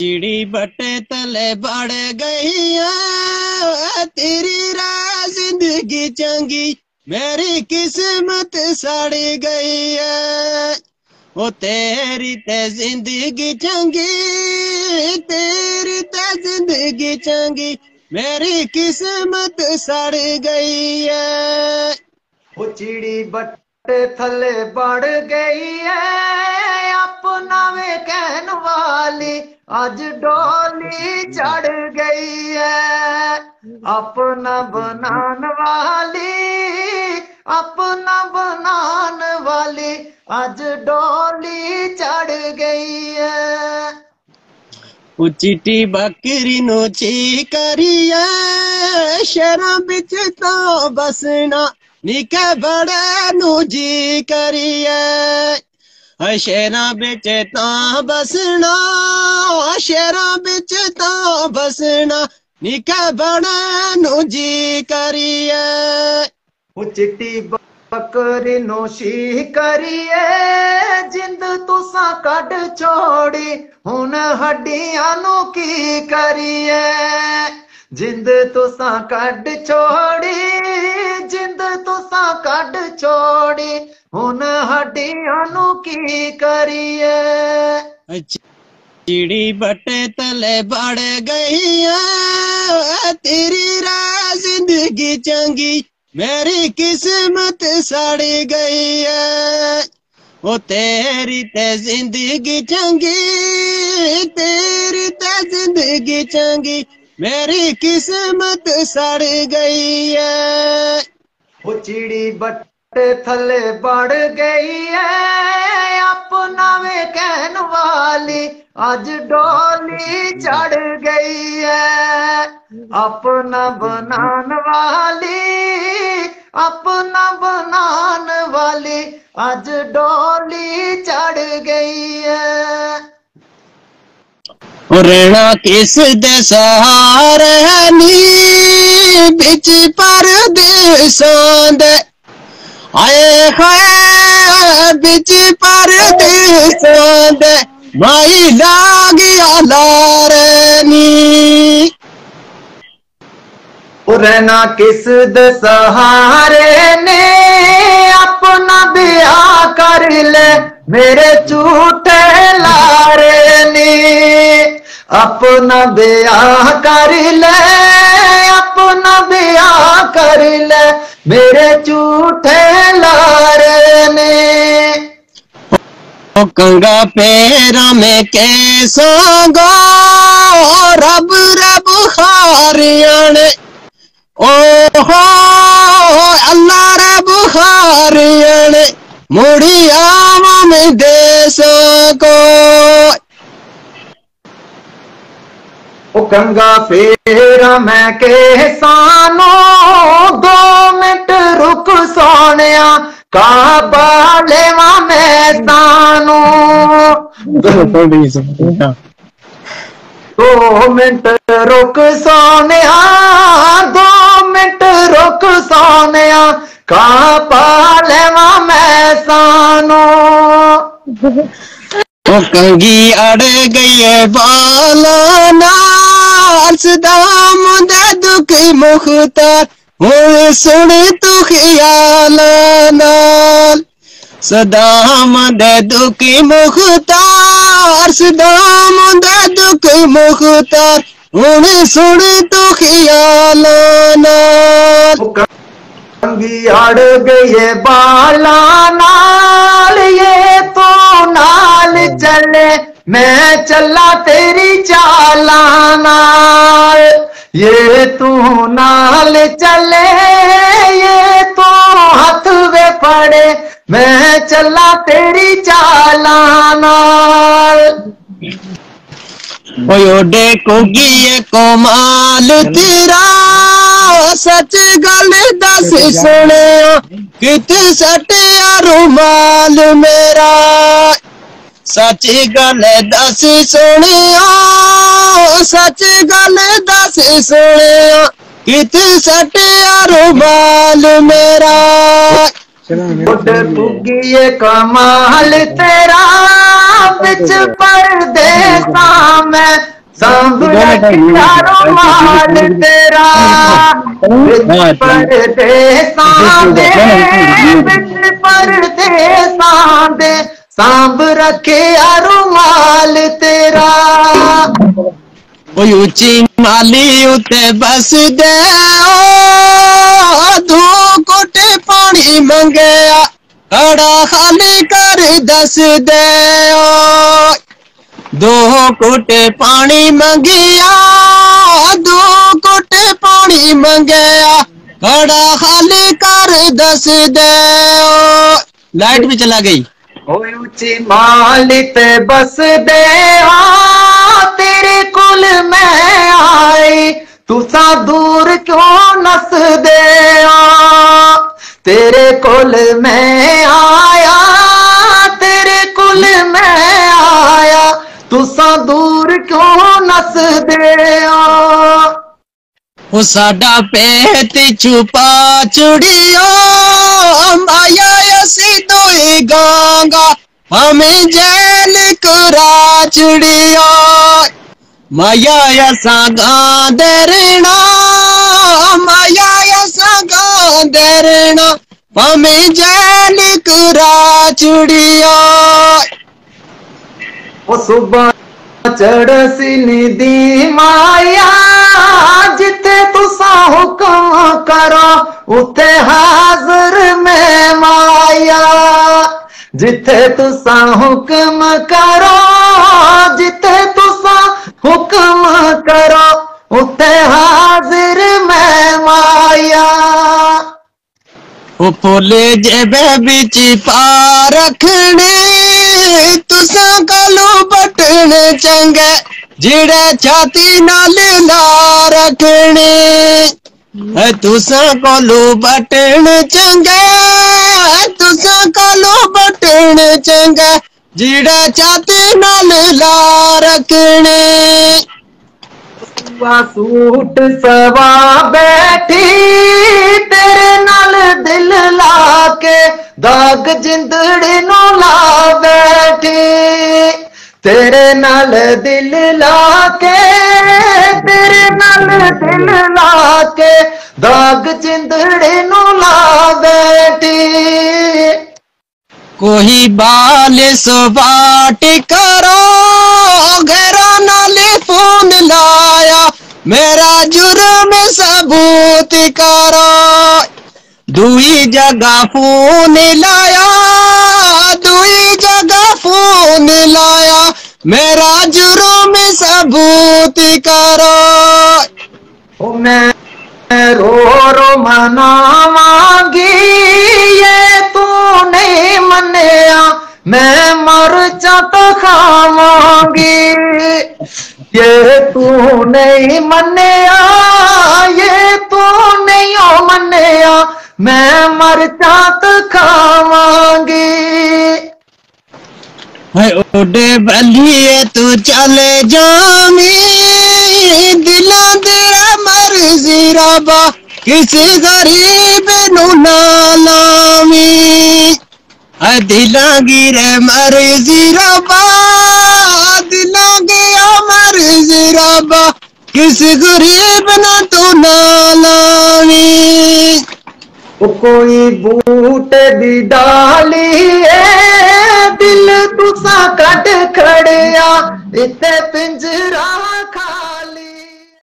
चिड़ी बटे तले बड़ गई तेरी रा ज़िंदगी चंगी, मेरी किस्मत सड़ गई है। ओ तेरी ते ज़िंदगी चंगी, तेरी ते ज़िंदगी चंगी, मेरी किस्मत सड़ गई है। ओ चिड़ी बट ਬੱਟੇ ਥੱਲੇ ਵੜ ਗਈ ਐ ਆਪਣਾ ਵੇ ਕਹਿਣ ਵਾਲੀ ਅੱਜ ਡੋਲੀ ਚੜ ਗਈ ਐ ਆਪਣਾ ਬਣਾਉਣ ਵਾਲੀ ਆਪਣਾ ਬਣਾਉਣ ਵਾਲੀ ਅੱਜ ਡੋਲੀ ਚੜ ਗਈ ਐ ਉਹ ਚਿੱਟੀ ਬੱਕਰੀ ਨੂੰ ਚੀ ਕਰੀਏ ਸ਼ਹਿਰਾਂ ਵਿੱਚ ਤਾਂ ਬਸਣਾ ਨਿੱਕੇ ਬੜੇ ਨੂੰ ਜੀ ਕਰੀਏ। ਹੈ ਸ਼ਹਿਰਾਂ ਵਿੱਚ ਤਾਂ ਬਸਣਾ ਸ਼ਹਿਰਾਂ ਵਿੱਚ ਤਾਂ ਬਸਣਾ ਨਿੱਕੇ ਬੜੇ ਨੂੰ ਜੀ ਕਰੀਏ। ਉਹ ਚਿੱਟੀ ਬੱਕਰੀ ਨੂੰ ਸ਼ੀ ਕਰੀਏ, ਜਿੰਦ ਤੁਸਾਂ ਕੱਢ ਛੋੜੀ ਹੁਣ ਹੱਡੀਆਂ ਨੂੰ ਕੀ ਕਰੀਏ? ਜਿੰਦ ਤੁਸਾਂ ਕੱਢ ਛੋੜੀ ਜਿੰਦ ਤੁਸਾਂ ਕੱਢ ਛੋੜੀ ਹੁਣ ਹੱਡੀਆਂ ਨੂੰ ਕੀ ਕਰੀਏ चिड़ी बटे तले बढ़ गई है तेरी राह जिंदगी चंगी मेरी किस्मत सड़ गई है ओ तेरी ते जिंदगी चंगी तेरी ते जिंदगी चंगी मेरी किस्मत सड़ गई है। वो चिड़ी बट्टे थले बढ़ गई है। अपना वे कहन वाली आज डोली चढ़ गई है। अपना बनान वाली, अपना बनान वाली आज डोली चढ़ गई है। ਰਹਿਣਾ ਕਿਸ ਦੇ ਸਹਾਰੇ ਨੀ ਵਿੱਚ ਪਰਦੇਸਾਂ ਦੇ ਆਏ ਹਾਏ ਵਿੱਚ ਪਰਦੇਸਾਂ ਦੇ ਮਾਈ ਲਾਗਿਆ ਲਾਰੇ ਨੀ ਉਹ ਰਹਿਣਾ ਕਿਸ ਦੇ ਸਹਾਰੇ ਨੇ ਆਪਣਾ ਵਿਆਹ ਕਰ ਲੈ ਮੇਰੇ ਝੂਠੇ ਲਾਰੇ ਨੇ अपना ब्याह कर ले, अपना ब्याह कर ले, मेरे झूठे लारे ने। ओ कंगा पेरा में कैसो गो रब रब हारियाने ओ हो अल्लाह रब हारियाने मुड़ी आवा में देसो को ओ गंगा फेरा मैं के सानो, दो मिनट रुक सोने का मैं सानो। दो मिनट रुक सोने दो मिनट रुक सोने का पालेवा मैं सानो। ओ कंगी अड़ गई है बालाना। पास दाम दे दुखी मुख्तार होए सुने तू ख्याल नाल सदाम दे दुखी मुख्तार, सदाम दे दुखी मुख्तार होए सुने तू ख्याल नाल कंगी आड़ गए बाला नाल, ये तो नाल चले, मैं चला तेरी चालाना ये तू नाल चले ये तू हथ वे पड़े मैं चला तेरी चाल नाल। कोगी कोमाल तेरा सच गल दस सुने कित सटिया रुमाल मेरा सच गल दस सुने सच गल दस सुने कित सट रुमाल मेरा पुगिए कमाल तेरा बिच पड़दे मैं रुमाल तेरा बिच पड़दे सांदे बिच पड़दे सांब रखे रुमाल तेरा ਓਏ ਉੱਚੀ ਮਾਲੀ ਉਤੇ ਬਸਦੇ ਓ ਤੂੰ ਕੋਟੇ ਪਾਣੀ ਮੰਗਿਆ ਕੜਾ ਖਾਲੀ ਕਰ ਦੱਸ ਦੇ ਓ ਦੋ ਕੋਟੇ ਪਾਣੀ ਮੰਗਿਆ ਦੋ ਕੋਟੇ ਪਾਣੀ ਮੰਗਿਆ ਕੜਾ ਖਾਲੀ ਕਰ ਦੱਸ ਦੇ ਓ ਲਾਈਟ ਵੀ ਚਲਾ ਗਈ ਓਏ ਉੱਚੀ ਮਾਲੀ ਤੇ ਬਸਦੇ ਆ ਤੇਰੇ ਕੋਲ ਮੈਂ ਆਈ ਤੂੰ ਸਾ ਦੂਰ ਕਿਉਂ ਨਸਦੇ ਆ ਤੇਰੇ ਕੋਲ ਮੈਂ ਆਇਆ ਤੇਰੇ ਕੋਲ ਮੈਂ ਆਇਆ ਤੂੰ ਸਾ ਦੂਰ ਕਿਉਂ ਨਸਦੇ ਆ ਉਹ ਸਾਡਾ ਪੇਤ ਛੁਪਾ ਚੁੜਿਓ ਮਾਇਆ ਅਸੀਂ ਦੋਏ ਗਾਂਗਾ ਹਮੇ ਜੈਲ ਕਰਾ ਚੁੜਿਓ माया सागा देरणा माया सागा देरणा पमे जैल करा चुड़िया सुबह चढ़ सिंधी माया जिते तुसा हुक्म करो उते हाजर में माया। जिते तुसा हुक्म करो उपोले जेबे बिच पा रखने, तुसा कलू बटने चंगे, जिड़े छाती नाल ला रखने। तुसा कलू बटने चंगे, तुसा कलू बटने चंगे, जिड़े छाती नाल ला रखने। सूट सवा बैठी ਦਾਗ ਜਿੰਦੜੀ ਨੂੰ ਲਾ ਬੈਠੀ ਤੇਰੇ ਨਾਲ ਦਿਲ ਲਾ ਕੇ ਤੇਰੇ ਨਾਲ ਦਿਲ ਲਾ ਕੇ ਦਾਗ ਜਿੰਦੜੀ ਨੂੰ ਲਾ ਬੈਠੀ कोई बाल सवाट करो घरा नाले फोन लाया मेरा जुर्म सबूत करो दुई जगह फ़ोन लाया, दुई जगह फ़ोन लाया मेरा जुर्म सबूत करो। मैं रो रो मनावांगी ये तू नहीं मनिया, मैं मर जा तो खावांगी। ये तू नहीं मैं मर जा तो खावांगी। है ओडे बलिए, तू चले जामी दिला तेरा मर्ज़ी रबा। किसी गरीब नु ना लामी दिला गिरे मर्ज़ी रबा, दिला गया मर्ज़ी रबा। किस गरीब ना तू ना लामी कोई बूट भी डाली है दिल तुसा कट खड़िया इतने पिंजरा